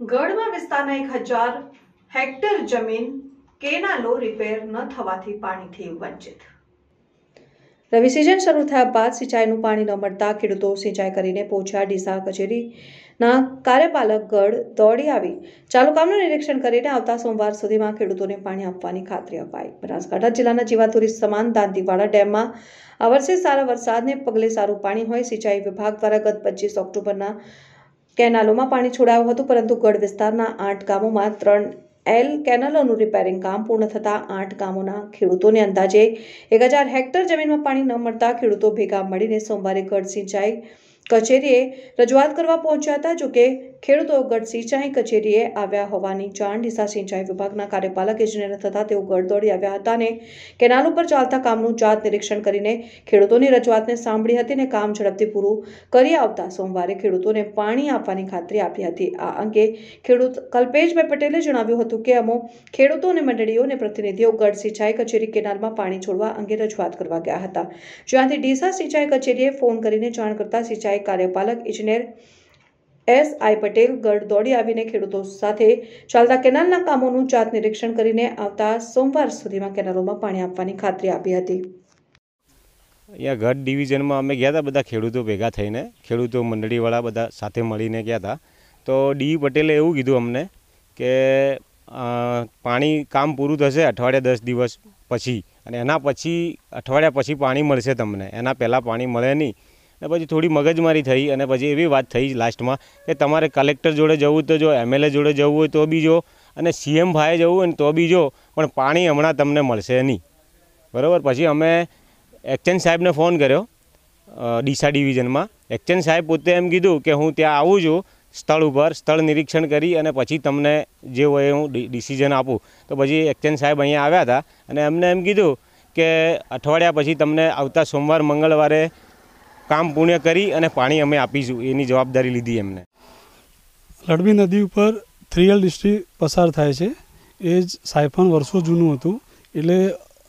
ગઢમાં વિસ્તારના એક હજાર હેક્ટર જમીન કેનાલો રિપેર ન થવાથી પાણીથી વંચિત. રવિ સિઝન શરૂ થયા બાદ સિંચાઈનું પાણી ન મળતા ખેડૂતો સિંચાઈ કરીને પહોંચ્યા ડીસા કચેરીના કાર્યપાલક ગઢ દોડી આવી. ચાલુ કામનું નિરીક્ષણ કરીને આવતા સોમવાર સુધીમાં ખેડૂતોને પાણી આપવાની ખાતરી અપાઈ. બનાસકાંઠા જિલ્લાના જીવાતુરી સમાન દાંતીવાડા ડેમમાં આ વર્ષે સારા વરસાદને પગલે સારું પાણી હોય સિંચાઈ વિભાગ દ્વારા ગત પચીસ ઓક્ટોબરના કેનાલોમાં પાણી છોડાયું હતું, પરંતુ ગઢ વિસ્તારના આઠ ગામોમાં ત્રણ એલ કેનાલોનું રિપેરિંગ કામ પૂર્ણ થતાં આઠ ગામોના ખેડૂતોને અંદાજે એક હજાર હેક્ટર જમીનમાં પાણી ન મળતા ખેડૂતો ભેગા મળીને સોમવારે ગઢ સિંચાઈ કચેરીએ રજૂઆત કરવા પહોંચ્યા હતા. જોકે ખેડૂતો ગઢ સિંચાઈ કચેરીએ આવ્યા હોવાની જાણ ડીસા સિંચાઈ વિભાગના કાર્યપાલક ઇજનેર થતાં તેઓ ગઢ દોડી આવ્યા હતા અને કેનાલ ઉપર ચાલતા કામનું જાત નિરીક્ષણ કરીને ખેડૂતોની રજૂઆતને સાંભળી હતી અને કામ ઝડપથી પૂરું કરી આવતા સોમવારે ખેડૂતોને પાણી આપવાની ખાતરી આપી હતી. આ અંગે ખેડૂત કલ્પેશભાઈ પટેલે જણાવ્યું હતું કે અમો ખેડૂતો અને મંડળીઓ અને પ્રતિનિધિઓ ગઢ સિંચાઈ કચેરી કેનાલમાં પાણી છોડવા અંગે રજૂઆત કરવા ગયા હતા. જ્યાંથી ડીસા સિંચાઈ કચેરીએ ફોન કરીને જાણ કરતા સિંચાઈ કાર્યપાલક ઇજનેર એસ આઈ પટેલ ગઢ દોડી આવીને ખેડૂતો સાથે ચાલતા કેનાલના કામોનું જાત નિરીક્ષણ કરીને આવતા સોમવાર સુધીમાં કેનાલોમાં પાણી આપવાની ખાતરી આપી હતી. અહીંયા ગઢ ડિવિઝનમાં અમે ગયા હતા, બધા ખેડૂતો ભેગા થઈને, ખેડૂતો મંડળીવાળા બધા સાથે મળીને ગયા હતા. તો ડી પટેલે એવું કીધું અમને કે પાણી કામ પૂરું થશે અઠવાડિયા દસ દિવસ પછી, અને એના પછી, અઠવાડિયા પછી પાણી મળશે તમને. એના પહેલાં પાણી મળે નહીં. અને પછી થોડી મગજમારી થઈ અને પછી એવી વાત થઈ લાસ્ટમાં કે તમારે કલેક્ટર જોડે જવું તો જો એમએલએ જોડે જવું હોય તો બી જો અને સીએમ ભાઈએ જવું હોય ને તો બી જો, પણ પાણી હમણાં તમને મળશે નહીં. બરાબર? પછી અમે એક્સચેન્જ સાહેબને ફોન કર્યો ડીસા ડિવિઝનમાં. એક્સચેન્જ સાહેબ પોતે એમ કીધું કે હું ત્યાં આવું છું, સ્થળ ઉપર સ્થળ નિરીક્ષણ કરી અને પછી તમને જે હોય હું ડિસિઝન આપું. તો પછી એક્સચેન્જ સાહેબ અહીંયા આવ્યા હતા અને એમને એમ કીધું કે અઠવાડિયા પછી તમને આવતા સોમવાર, મંગળવારે કામ પૂર્ણ કરી અને પાણી અમે આપીશું. એની જવાબદારી લીધી એમને. લડબી નદી ઉપર થ્રીયલ ડિસ્ટ્રિક્ટ પસાર થાય છે. એ જ સાયફન વર્ષો જૂનું હતું. એટલે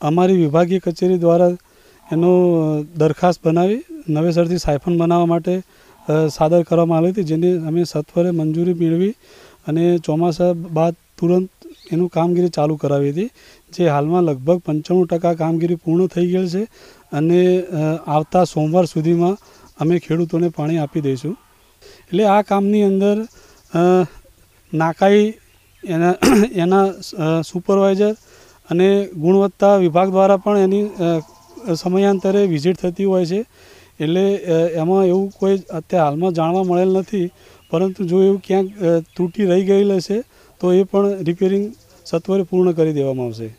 અમારી વિભાગીય કચેરી દ્વારા એનો દરખાસ્ત બનાવી, નવેસરથી સાયફન બનાવવા માટે સાદર કરવામાં આવી હતી, જેની અમે સત્વરે મંજૂરી મેળવી અને ચોમાસા બાદ તુરંત એનું કામગીરી ચાલુ કરાવી હતી, જે હાલમાં લગભગ પંચાણું ટકા કામગીરી પૂર્ણ થઈ ગયેલ છે અને આવતા સોમવાર સુધીમાં અમે ખેડૂતોને પાણી આપી દઈશું. એટલે આ કામની અંદર નાકાઈ એના એના સુપરવાઇઝર અને ગુણવત્તા વિભાગ દ્વારા પણ એની સમયાંતરે વિઝિટ થતી હોય છે. એટલે એમાં એવું કોઈ અત્યારે હાલમાં જાણવા મળેલ નથી, પરંતુ જો એવું ક્યાંક ત્રુટિ રહી ગયેલ હશે તો એ પણ રિપેરિંગ સત્વરે પૂર્ણ કરી દેવામાં આવશે.